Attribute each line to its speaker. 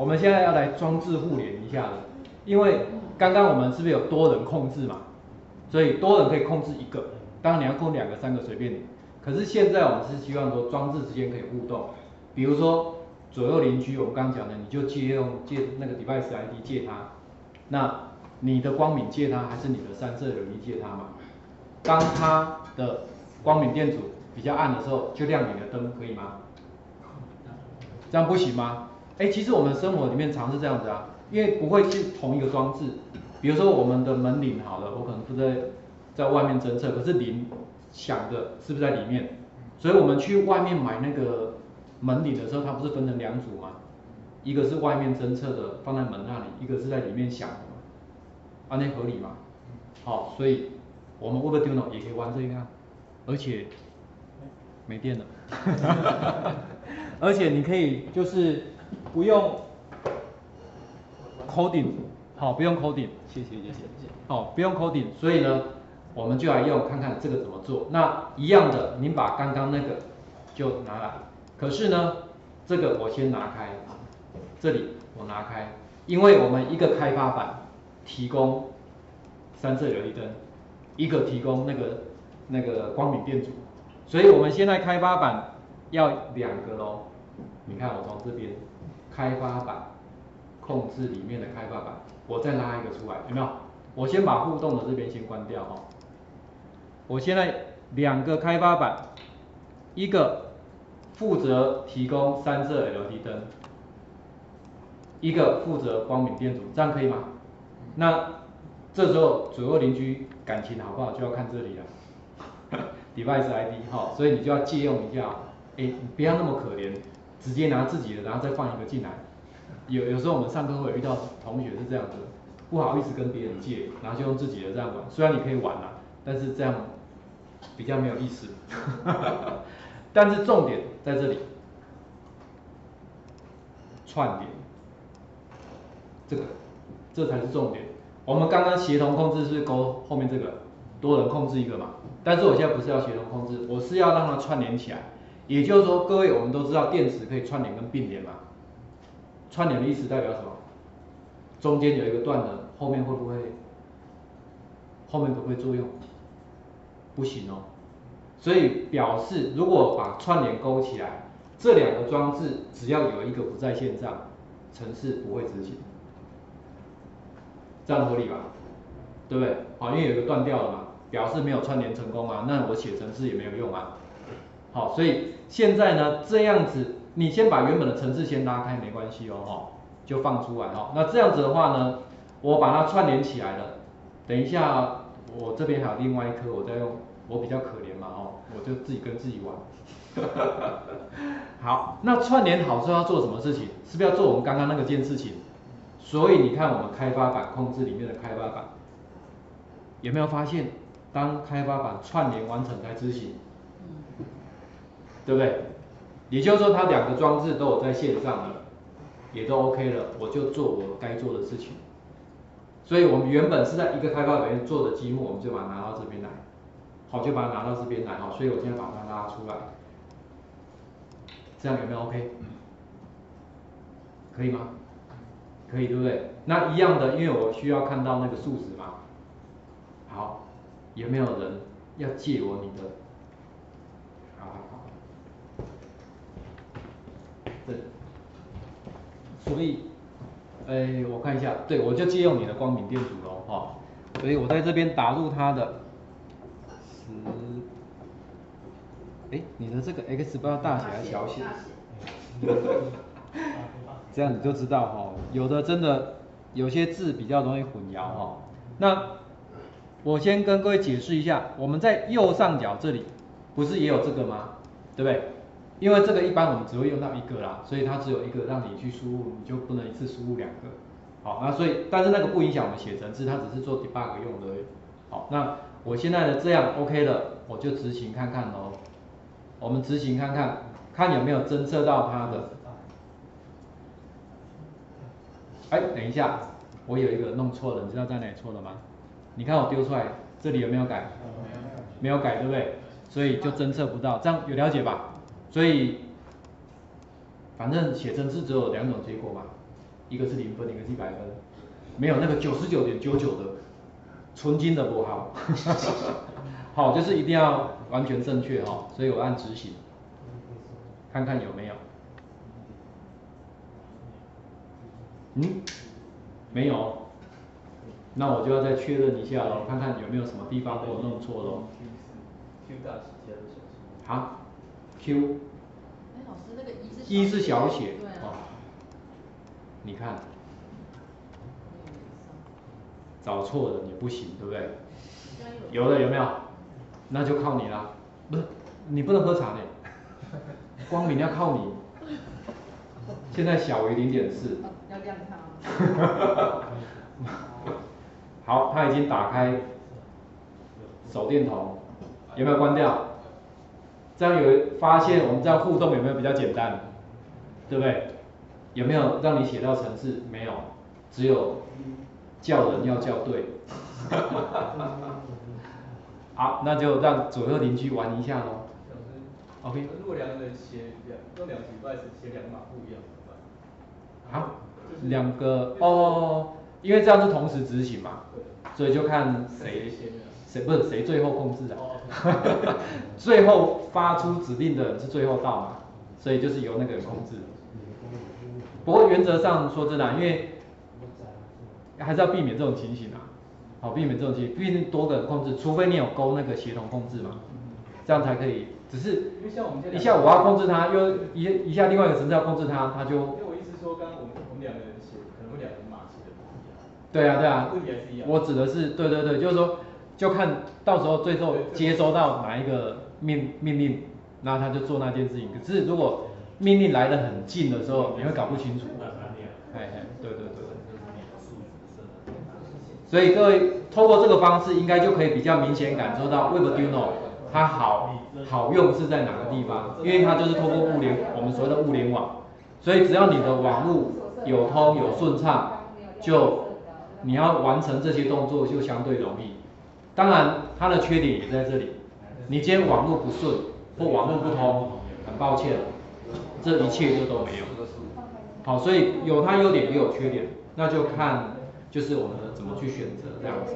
Speaker 1: 我们现在要来装置互联一下了，因为刚刚我们是不是有多人控制嘛？所以多人可以控制一个，当然你要控两个、三个随便你。可是现在我们是希望说装置之间可以互动，比如说左右邻居，我们刚刚讲的，你就借用借那个 device ID 借它，那你的光敏借它还是你的三色 LED 借它嘛？当它的光敏电阻比较暗的时候，就亮你的灯，可以吗？这样不行吗？哎，其实我们生活里面常是这样子啊，因为不会是同一个装置，比如说我们的门铃好了，我可能不在在外面侦测，可是铃响的是不是在里面？所以我们去外面买那个门铃的时候，它不是分成两组吗？一个是外面侦测的，放在门那里，一个是在里面响的嘛，啊，那合理嘛？好，所以我们 Arduino 也可以玩这个，而且没电了，而且你可以就是不用 coding，好，不用 coding，谢谢谢谢谢，好，不用 coding，所以呢。我们就来用看看这个怎么做。那一样的，您把刚刚那个就拿来。可是呢，这个我先拿开，这里我拿开，因为我们一个开发板提供三色 LED 灯，一个提供那个那个光敏电阻，所以我们现在开发板要两个喽。你看我从这边开发板控制里面的开发板，我再拉一个出来，有没有？我先把互动的这边先关掉哈。我现在两个开发板，一个负责提供三色 LED 灯，一个负责光敏电阻，这样可以吗？那这时候左右邻居感情好不好就要看这里了，device ID 哈，所以你就要借用一下，哎，不要那么可怜，直接拿自己的，然后再放一个进来。有有时候我们上课会遇到同学是这样子，不好意思跟别人借，然后就用自己的这样玩，虽然你可以玩啦，但是这样。比较没有意思，但是重点在这里，串联，这个，这才是重点。我们刚刚协同控制是勾后面这个，多人控制一个嘛。但是我现在不是要协同控制，我是要让它串联起来。也就是说，各位我们都知道电池可以串联跟并联嘛。串联的意思代表什么？中间有一个断的，后面会不会？后面可不可以作用？不行哦，所以表示如果把串联勾起来，这两个装置只要有一个不在线上，程式不会执行，这样合理吧？对不对？好，因为有一个断掉了嘛，表示没有串联成功啊，那我写程式也没有用啊。好，所以现在呢这样子，你先把原本的程式先拉开没关系哦，哈，就放出来哈。那这样子的话呢，我把它串联起来了，等一下。我这边还有另外一颗，我再用，我比较可怜嘛，哦，我就自己跟自己玩。好，那串联好之后要做什么事情？是不是要做我们刚刚那个件事情？所以你看我们开发板控制里面的开发板，有没有发现，当开发板串联完成才执行，对不对？也就是说它两个装置都有在线上了，也都 OK 了，我就做我该做的事情。所以我们原本是在一个开发里面做的积木，我们就把它拿到这边来，好，就把它拿到这边来，好，所以我现在把它拉出来，这样有没有 OK？可以吗？可以，对不对？那一样的，因为我需要看到那个数值嘛，好，有没有人要借我你的？好好好，对，所以。哎，我看一下，对我就借用你的光敏电阻喽，哈，所以我在这边打入它的十，哎，你的这个 X 不知道大写还是小写，这样你就知道哈，有的真的有些字比较容易混淆哈。那我先跟各位解释一下，我们在右上角这里不是也有这个吗？对不对？因为这个一般我们只会用到一个啦，所以它只有一个让你去输入，你就不能一次输入两个。好，那所以但是那个不影响我们写程式，它只是做 debug 用的。好，那我现在的这样 OK 了，我就执行看看喽。我们执行看看，看有没有侦测到它的。哎，等一下，我有一个弄错了，你知道在哪里错了吗？你看我丢出来，这里有没有改？没有改，对不对？所以就侦测不到，这样有了解吧？所以，反正写程式只有两种结果嘛，一个是零分，一个是一百分，没有那个九十九点九九的纯金的不好，好，就是一定要完全正确哈，所以我按执行，看看有没有，嗯，没有，那我就要再确认一下喽，看看有没有什么地方我弄错喽。好，Q。
Speaker 2: 哎，老师那个
Speaker 1: 一是小写，
Speaker 2: 对啊。
Speaker 1: 你看，找错了也不行，对不对？有的有没有？那就靠你了，不是，你不能喝茶呢，光明要靠你。现在小于零点四。
Speaker 2: 要亮它。
Speaker 1: 好，他已经打开手电筒，有没有关掉？这样有发现我们这样互动有没有比较简单？对不对？有没有让你写到程式？没有，只有叫人要叫对。好，那就让左右邻居玩一下喽。OK。
Speaker 3: 如果两个人写两用两笔外写两码不一样怎么
Speaker 1: 办？啊，两个哦，因为这样是同时执行嘛，所以就看谁谁不是谁最后控制的。最后发出指令的人是最后到嘛，所以就是由那个人控制。不过原则上说真的，因为还是要避免这种情形啊，好避免这种情形，毕竟多个人控制，除非你有勾那个协同控制嘛，这样才可以。只是一下我要控制它，又一一下另外一个程式要控制它，它就。因
Speaker 3: 为我意思说，刚刚我们我们两个人写，可能会两个码写的不一样。
Speaker 1: 对啊对啊。我指的是对对对，就是说，就看到时候最后接收到哪一个命命令，那他就做那件事情。可是如果命令来的很近的时候，你会搞不清楚。哎哎，对对对。所以各位透过这个方式，应该就可以比较明显感受到 Webduino 它好好用是在哪个地方，因为它就是透过物联，我们所谓的物联网。所以只要你的网络有通有顺畅，就你要完成这些动作就相对容易。当然它的缺点也在这里，你今天网络不顺或网络不通，很抱歉。这一切就都没有，好，所以有它优点也有缺点，那就看就是我们怎么去选择这样子。